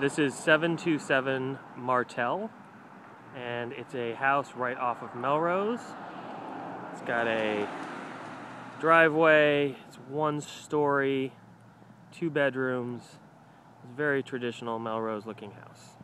This is 727 Martel, and it's a house right off of Melrose. It's got a driveway, it's one story, two bedrooms. It's a very traditional Melrose looking house.